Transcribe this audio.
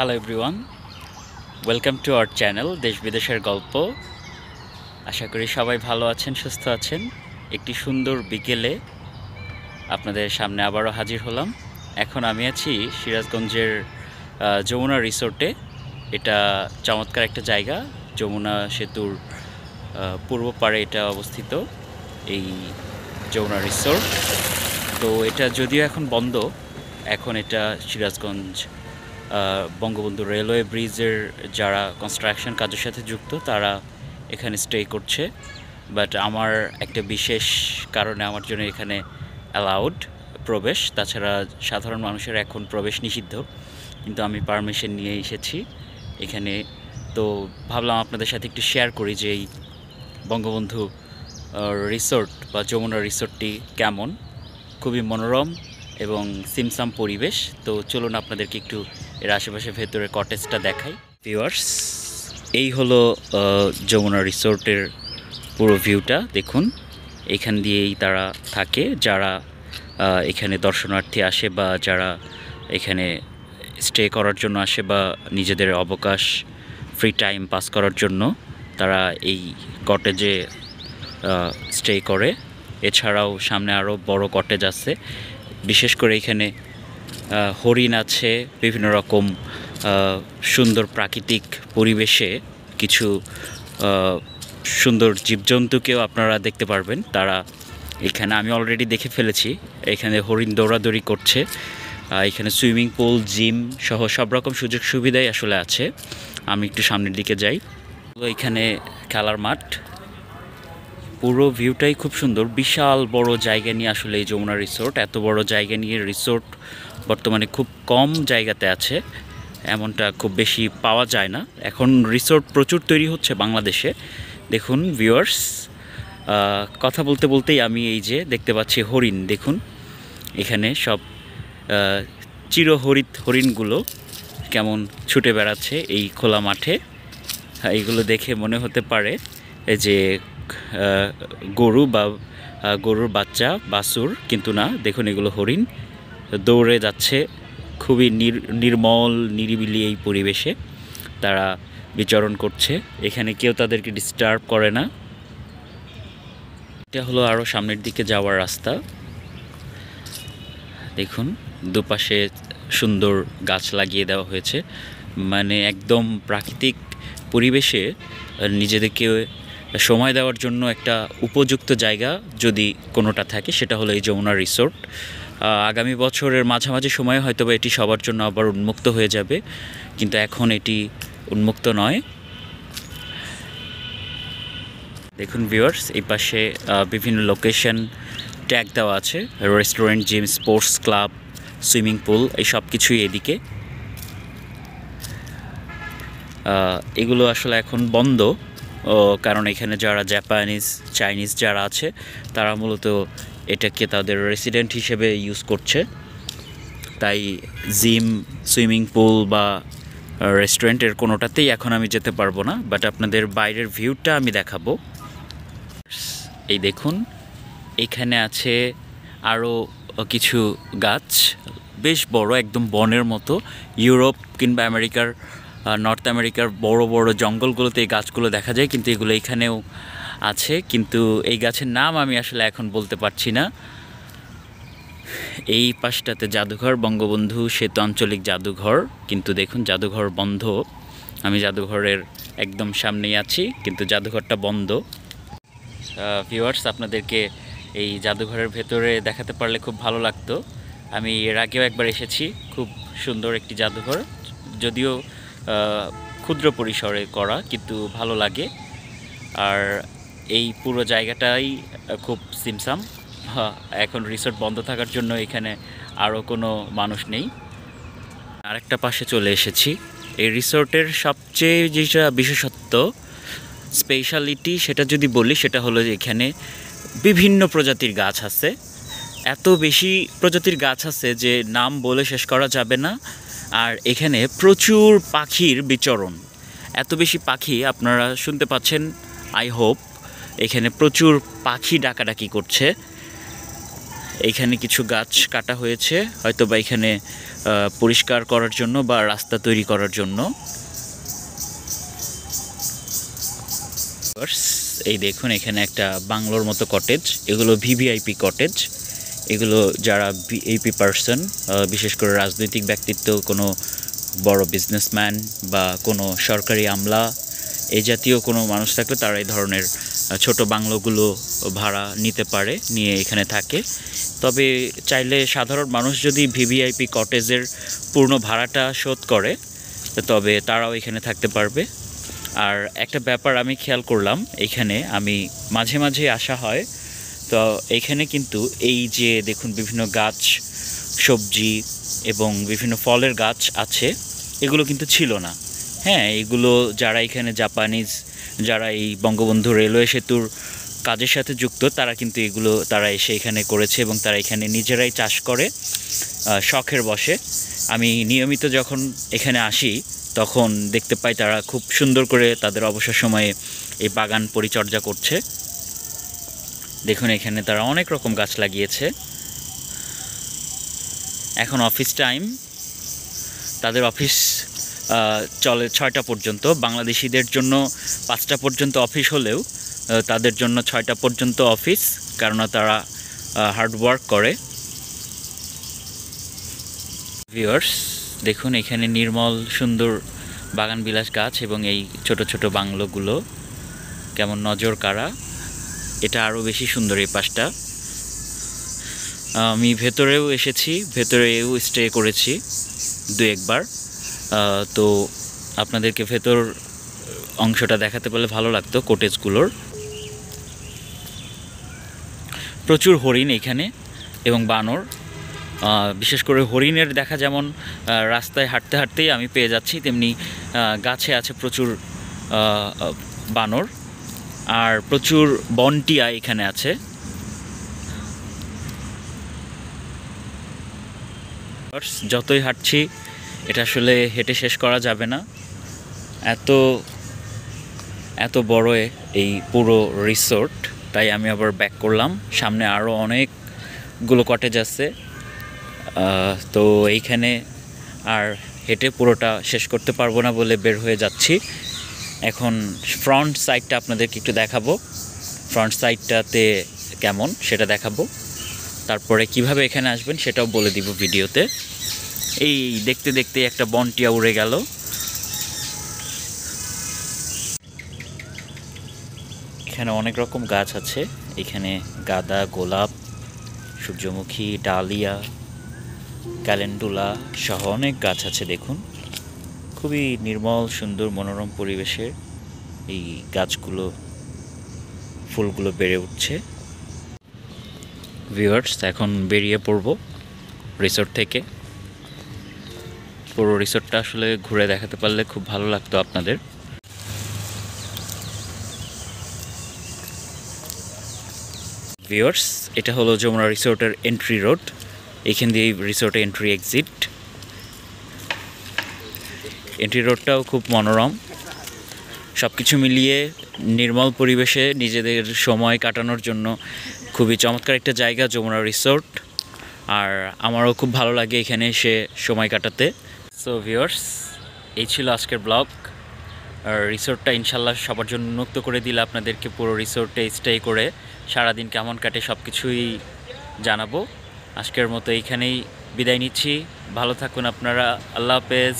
Hello everyone welcome to our channel দেশ বিদেশের গল্প আশা করি সবাই ভালো আছেন, সুস্থ আছেন। একটি সুন্দর বিকেলে আপনাদের সামনে আবারও হাজির হলাম। এখন আমি আছি সিরাজগঞ্জের যমুনা রিসোর্টে এটা চমৎকার একটা জায়গা, যমুনা সেতুর পূর্ব পাড়ে এটা অবস্থিত, এই যমুনা রিসোর্ট তো এটা যদিও এখন বন্ধ, এখন এটা সিরাজগঞ্জ বঙ্গবন্ধু রেলওয়ে ব্রিজের যারা কনস্ট্রাকশন কাজের সাথে যুক্ত, তারা এখানে স্টে করছে। বাট আমার একটা বিশেষ কারণে আমার জন্য এখানে অ্যালাউড প্রবেশ। তাছাড়া সাধারণ মানুষের এখন প্রবেশ নিষিদ্ধ, কিন্তু আমি পারমিশন নিয়ে এসেছি এখানে। তো ভাবলাম আপনাদের সাথে একটু শেয়ার করি যে এই বঙ্গবন্ধু রিসোর্ট বা যমুনা রিসোর্টটি কেমন? খুবই মনোরম এবং সিমসাম পরিবেশ। তো চলুন আপনাদেরকে একটু এর আশেপাশে ভেতরে কটেজটা দেখাই। ভিউয়ার্স এই হলো যমুনা রিসোর্টের পুরো ভিউটা দেখুন। এখান দিয়েই তারা থাকে, যারা এখানে দর্শনার্থী আসে বা যারা এখানে স্টে করার জন্য আসে বা নিজেদের অবকাশ ফ্রি টাইম পাস করার জন্য, তারা এই কটেজে স্টে করে। এছাড়াও সামনে আরও বড় কটেজ আছে। বিশেষ করে এখানে হরিণ আছে, বিভিন্ন রকম সুন্দর প্রাকৃতিক পরিবেশে কিছু সুন্দর জীবজন্তুকেও আপনারা দেখতে পারবেন। তারা এখানে, আমি অলরেডি দেখে ফেলেছি, এখানে হরিণ দৌড়াদৌড়ি করছে। এখানে সুইমিং পুল, জিম সহ সব রকম সুযোগ সুবিধাই আসলে আছে। আমি একটু সামনের দিকে যাই। এখানে খেলার মাঠ। পুরো ভিউটাই খুব সুন্দর। বিশাল বড় জায়গা নিয়ে আসলে এই যমুনা রিসোর্ট এত বড় জায়গা নিয়ে রিসোর্ট বর্তমানে খুব কম জায়গাতে আছে এমনটা খুব বেশি পাওয়া যায় না। এখন রিসোর্ট প্রচুর তৈরি হচ্ছে বাংলাদেশে। দেখুন ভিউয়ার্স কথা বলতে বলতেই আমি এই যে দেখতে পাচ্ছি হরিণ দেখুন। এখানে সব চিরহরিত হরিণগুলো কেমন ছুটে বেড়াচ্ছে এই খোলা মাঠে। হ্যাঁ, এইগুলো দেখে মনে হতে পারে যে গরু বা গরুর বাচ্চা বাছুর কিন্তু না দেখুন এগুলো হরিণ। দৌড়ে যাচ্ছে খুবই নির- নির্মল, নিরিবিলি এই পরিবেশে তারা বিচরণ করছে। এখানে কেউ তাদেরকে ডিস্টার্ব করে না। এটা হলো আরও সামনের দিকে যাওয়ার রাস্তা। দেখুন, দুপাশে সুন্দর গাছ লাগিয়ে দেওয়া হয়েছে। মানে একদম প্রাকৃতিক পরিবেশে নিজেদেরকে সময় দেওয়ার জন্য একটা উপযুক্ত জায়গা যদি কোনোটা থাকে, সেটা হলো এই যমুনা রিসোর্ট আগামী বছরের মাঝামাঝি সময়ে হয়তো এটি সবার জন্য আবার উন্মুক্ত হয়ে যাবে, কিন্তু এখন এটি উন্মুক্ত নয়। দেখুন ভিউয়ার্স এই পাশে বিভিন্ন লোকেশন ট্যাগ দেওয়া আছে restaurant gym sports club swimming pool এই সব কিছুই এদিকে। এগুলো আসলে এখন বন্ধ কারণ এখানে যারা জাপানিজ চাইনিজ যারা আছে, তারা মূলত এটাকে তাদের রেসিডেন্ট হিসেবে ইউজ করছে। তাই জিম সুইমিং পুল বা রেস্টুরেন্টের কোনোটাতেই এখন আমি যেতে পারব না বাট আপনাদের বাইরের ভিউটা আমি দেখাবো। এই দেখুন, এখানে আছে আরও কিছু গাছ, বেশ বড়, একদম বনের মতো। ইউরোপ কিংবা আমেরিকার নর্থ আমেরিকার বড় বড় জঙ্গলগুলোতে এই গাছগুলো দেখা যায়, কিন্তু এগুলো এখানেও আছে, কিন্তু এই গাছের নাম আমি আসলে এখন বলতে পারছি না। এই পাশটাতে জাদুঘর, বঙ্গবন্ধু সেতু আঞ্চলিক জাদুঘর, কিন্তু দেখুন জাদুঘর বন্ধ। আমি জাদুঘরের একদম সামনেই আছি, কিন্তু জাদুঘরটা বন্ধ। ভিউয়ার্স আপনাদেরকে এই জাদুঘরের ভেতরে দেখাতে পারলে খুব ভালো লাগতো। আমি এর আগেও একবার এসেছি, খুব সুন্দর একটি জাদুঘর, যদিও ক্ষুদ্র পরিসরে করা, কিন্তু ভালো লাগে। আর এই পুরো জায়গাটাই খুব সিমসাম। হ্যাঁ, এখন রিসোর্ট বন্ধ থাকার জন্য এখানে আরও কোনো মানুষ নেই। আরেকটা পাশে চলে এসেছি। এই রিসোর্টের সবচেয়ে যেটা বিশেষত্ব স্পেশালিটি সেটা যদি বলি সেটা হলো এখানে বিভিন্ন প্রজাতির গাছ আছে। এত বেশি প্রজাতির গাছ আছে যে নাম বলে শেষ করা যাবে না। আর এখানে প্রচুর পাখির বিচরণ। এত বেশি পাখি আপনারা শুনতে পাচ্ছেন আই হোপ এখানে প্রচুর পাখি ডাকাডাকি করছে। এইখানে কিছু গাছ কাটা হয়েছে হয়তো বা এখানে পরিষ্কার করার জন্য বা রাস্তা তৈরি করার জন্য। এই দেখুন, এখানে একটা বাংলোর মতো কটেজ এগুলো ভিভিআইপি কটেজ এগুলো যারা ভিআইপি পার্সন বিশেষ করে রাজনৈতিক ব্যক্তিত্ব, কোনো বড় বিজনেসম্যান বা কোনো সরকারি আমলা এই জাতীয় কোনো মানুষ থাকলে তারা এই ধরনের ছোট বাংলোগুলো ভাড়া নিতে পারে, নিয়ে এখানে থাকে। তবে চাইলে সাধারণ মানুষ যদি ভিভিআইপি কটেজের পূর্ণ ভাড়াটা শোধ করে, তবে তারাও এখানে থাকতে পারবে। আর একটা ব্যাপার আমি খেয়াল করলাম, এখানে আমি মাঝে মাঝে আসা হয়। তো এখানে কিন্তু এই যে দেখুন বিভিন্ন গাছ, সবজি এবং বিভিন্ন ফলের গাছ আছে, এগুলো কিন্তু ছিল না। হ্যাঁ এগুলো যারা এখানে জাপানিজ যারা এই বঙ্গবন্ধু রেলওয়ে সেতুর কাজের সাথে যুক্ত, তারা কিন্তু এগুলো, তারা এসে এখানে করেছে এবং তারা এখানে নিজেরাই চাষ করে শখের বসে। আমি নিয়মিত যখন এখানে আসি, তখন দেখতে পাই তারা খুব সুন্দর করে তাদের অবসর সময়ে এই বাগান পরিচর্যা করছে। দেখুন এখানে তারা অনেক রকম গাছ লাগিয়েছে। এখন অফিস টাইম। তাদের অফিস চলে ছয়টা পর্যন্ত। বাংলাদেশিদের জন্য পাঁচটা পর্যন্ত অফিস হলেও তাদের জন্য ছয়টা পর্যন্ত অফিস, কেননা তারা হার্ড ওয়ার্ক করে। ভিউয়ার্স দেখুন এখানে নির্মল, সুন্দর বাগান বিলাস গাছ এবং এই ছোট ছোট বাংলোগুলো। কেমন নজর কাড়া। এটা আরও বেশি সুন্দর এই পাশটা। আমি ভেতরেও এসেছি, ভেতরেও স্টে করেছি দু একবার তো আপনাদেরকে ভেতর অংশটা দেখাতে পারলে ভালো লাগতো কোটেজগুলোর প্রচুর হরিণ এখানে এবং বানর। বিশেষ করে হরিণের দেখা যেমন রাস্তায় হাঁটতে হাঁটতেই আমি পেয়ে যাচ্ছি, তেমনি গাছে আছে প্রচুর বানর। আর প্রচুর বনটিয়া এখানে আছে। যতই হাঁটছি এটা আসলে হেঁটে শেষ করা যাবে না। এত এত বড় এই পুরো রিসোর্ট তাই আমি আবার ব্যাক করলাম। সামনে আরও অনেকগুলো কটেজ আছে। তো এইখানে আর হেঁটে পুরোটা শেষ করতে পারব না বলে বের হয়ে যাচ্ছি। এখন ফ্রন্ট সাইডটা আপনাদেরকে একটু দেখাবো। ফ্রন্ট সাইডটাতে কেমন সেটা দেখাবো। তারপরে কীভাবে এখানে আসবেন সেটাও বলে দিব ভিডিওতে এই দেখতে দেখতে একটা বনটিয়া উড়ে গেল। এখানে অনেক রকম গাছ আছে। এখানে গাঁদা, গোলাপ, সূর্যমুখী, ডালিয়া, ক্যালেন্ডুলা সহ অনেক গাছ আছে, দেখুন। খুবই নির্মল, সুন্দর, মনোরম পরিবেশের এই গাছগুলো, ফুলগুলো বেড়ে উঠছে। ভিউয়ার্স, এখন বেরিয়ে পড়ব রিসোর্ট থেকে। পুরো রিসোর্টটা আসলে ঘুরে দেখাতে পারলে খুব ভালো লাগতো আপনাদের। ভিউয়ার্স, এটা হলো যমুনা রিসোর্টের এন্ট্রি রোড। এখান দিয়ে রিসোর্টে এন্ট্রি এক্সিট। এন্ট্রি রোডটাও খুব মনোরম। সব কিছু মিলিয়ে নির্মল পরিবেশে নিজেদের সময় কাটানোর জন্য খুবই চমৎকার একটা জায়গা যমুনা রিসোর্ট। আর আমারও খুব ভালো লাগে এখানে এসে সময় কাটাতে। সো ভিওর্স এই ছিল আজকের ব্লগ। আর রিসোর্টটা ইনশাল্লাহ সবার জন্য উন্মুক্ত করে দিলে আপনাদেরকে পুরো রিসোর্টে স্টে করে সারাদিন কেমন কাটে সব কিছুই জানাব। আজকের মতো এইখানেই বিদায় নিচ্ছি। ভালো থাকুন আপনারা। আল্লাহ হাফেজ।